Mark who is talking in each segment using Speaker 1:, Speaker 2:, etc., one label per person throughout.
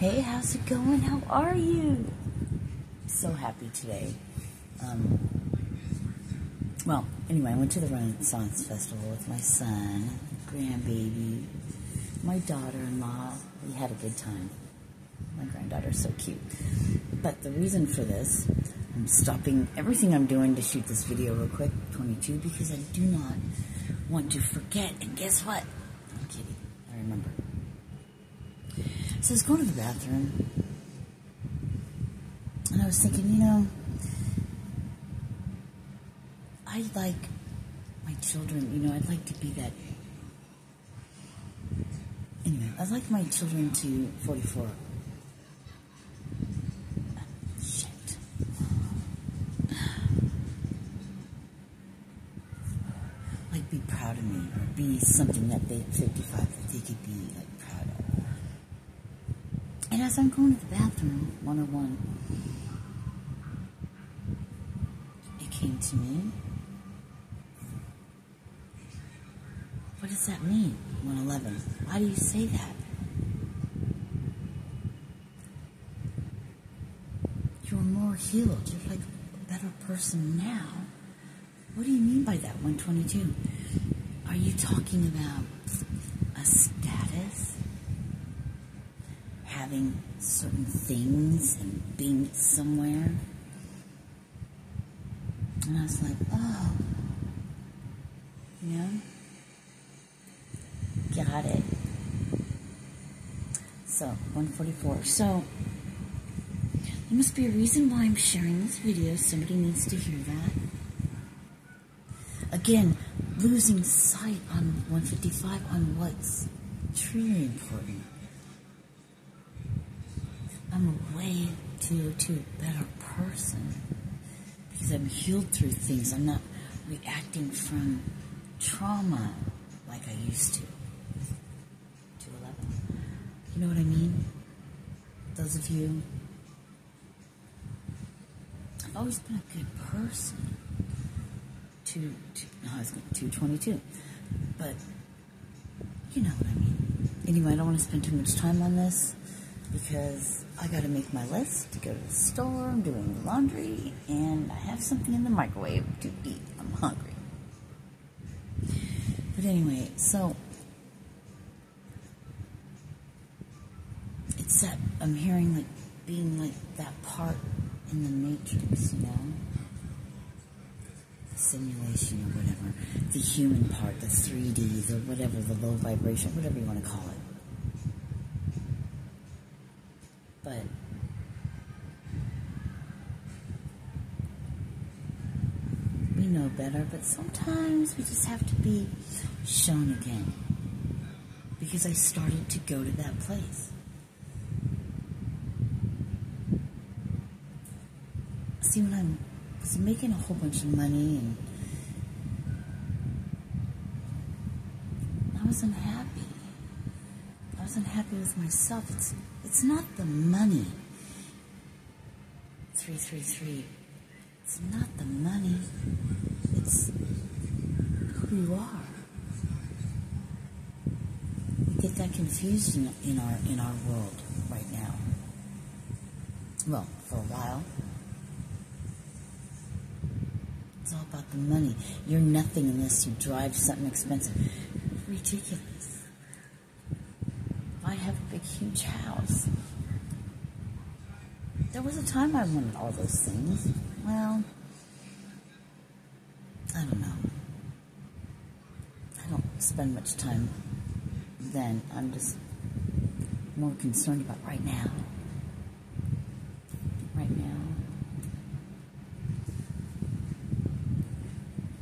Speaker 1: Hey, how's it going? How are you? So happy today. Um, well, anyway, I went to the Renaissance Festival with my son, grandbaby, my daughter-in-law. We had a good time. My granddaughter's so cute. But the reason for this, I'm stopping everything I'm doing to shoot this video real quick, 22, because I do not want to forget. And guess what? I'm kidding. I remember. Was going to the bathroom, and I was thinking, you know, I like my children, you know, I'd like to be that. Anyway, I'd like my children to 44. Shit. Like, be proud of me, or be something that they, 55, that they could be, like, proud of. And as I'm going to the bathroom, 101, it came to me. What does that mean, 111? Why do you say that? You're more healed. You're like a better person now. What do you mean by that, 122? Are you talking about a status? Having certain things and being somewhere? And I was like, oh, know? Got it. So, 144. So, there must be a reason why I'm sharing this video. Somebody needs to hear that. Again, losing sight on 155 on what's truly important. I'm a way to, to a better person because I'm healed through things. I'm not reacting from trauma like I used to. 211. You know what I mean? Those of you. I've always been a good person. Two, two, no, I was going 222. But, you know what I mean. Anyway, I don't want to spend too much time on this because I got to make my list to go to the store. I'm doing laundry and I have something in the microwave to eat. I'm hungry. But anyway, so it's that I'm hearing like being like that part in the matrix, you know? The simulation or whatever. The human part, the 3D, the whatever, the low vibration, whatever you want to call it. But we know better, but sometimes we just have to be shown again. Because I started to go to that place. See, when I'm was making a whole bunch of money and I was unhappy. I was unhappy with myself. It's it's not the money. 333. It's not the money. It's who you are. We get that confused in, in our in our world right now. Well, for a while. It's all about the money. You're nothing unless you drive something expensive. Ridiculous. I have a big, huge house. There was a time I wanted all those things. Well, I don't know. I don't spend much time then. I'm just more concerned about right now. Right now.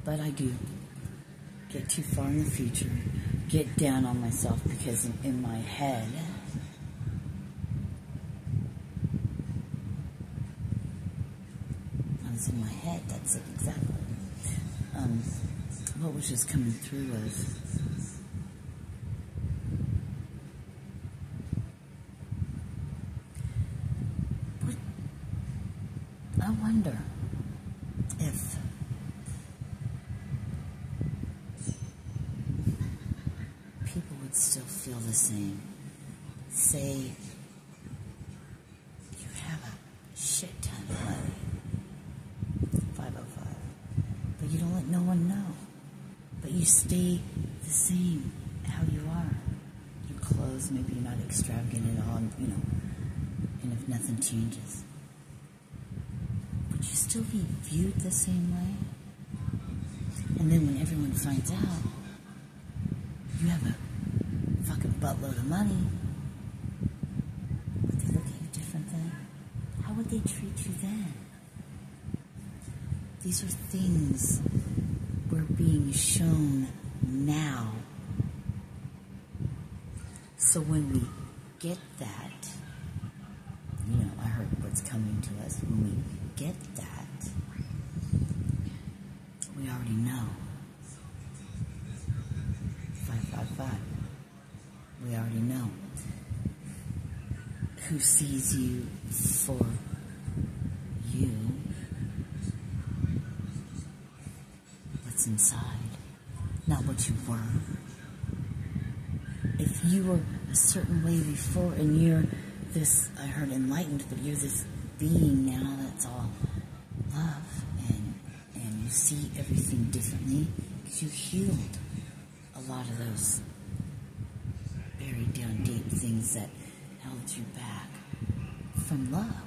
Speaker 1: But I do get too far in the future, get down on myself because in, in my head, I was in my head, that's it exactly. Um, what was just coming through was would still feel the same. Say, you have a shit ton of money, 505, but you don't let no one know. But you stay the same how you are. Your clothes, maybe you're not extravagant at all, you know, and if nothing changes. Would you still be viewed the same way? And then when everyone finds out, you have a buttload of money, would they look at you different then? How would they treat you then? These are things we're being shown now. So when we get that, you know, I heard what's coming to us. When we get that, we already know. 555. We already know who sees you for you what's inside, not what you were. If you were a certain way before and you're this, I heard enlightened, but you're this being now that's all love and, and you see everything differently because you healed a lot of those buried down deep things that held you back from love,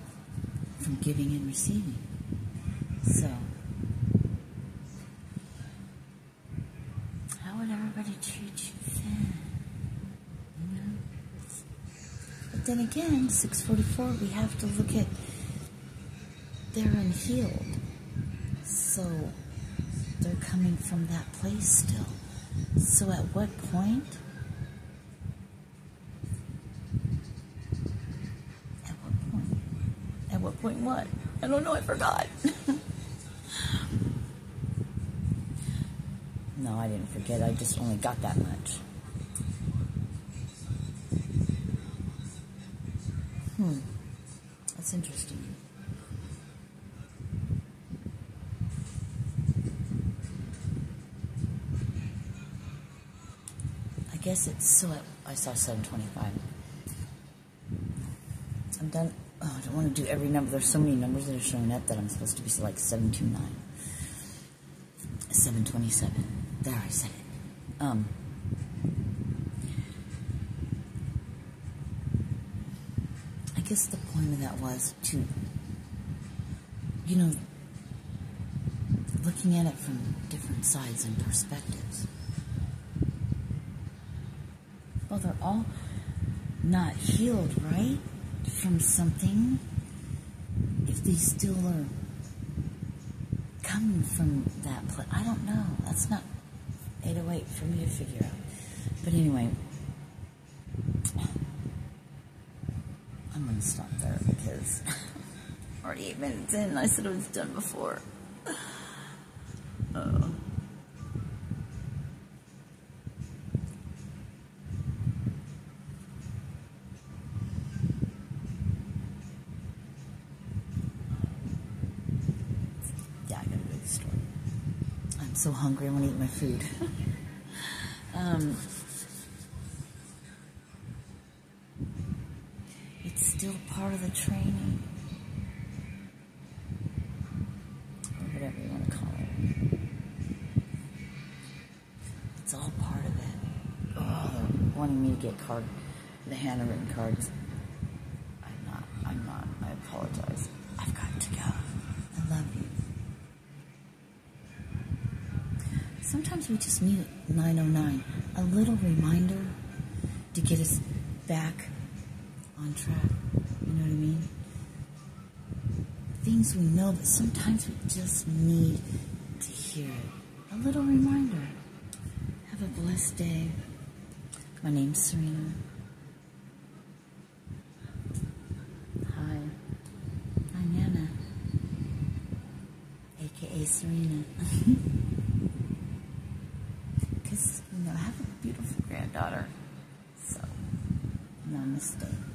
Speaker 1: from giving and receiving. So, how would everybody treat you then? But then again, 644, we have to look at they're unhealed. So, they're coming from that place still. So, at what point? At what point? At what point what? I don't know, I forgot. no, I didn't forget. I just only got that much. Hmm. That's interesting. I guess it's so. I saw 725. I'm done. Oh, I don't want to do every number. There's so many numbers that are showing up that I'm supposed to be like 729. 727. There, I said it. Um. I guess the point of that was to, you know, looking at it from different sides and perspectives. Well, they're all not healed, right? From something. If they still are coming from that place. I don't know. That's not 808 for me to figure out. But anyway, I'm going to stop there because already eight minutes in. I said I was done before. Oh. Yeah, I gotta go to the. I'm so hungry. I want to eat my food. um, it's still part of the training, whatever you want to call it. It's all part of it. Oh, they're wanting me to get card, the handwritten cards. I'm not. I'm not. I apologize. I've got to go. I love you. Sometimes we just need 909, a little reminder to get us back on track. You know what I mean? Things we know, but sometimes we just need to hear it. A little reminder. Have a blessed day. My name's Sirena. Hi. I'm Anna, aka Sirena. Because, you know, I have a beautiful granddaughter. So, namaste.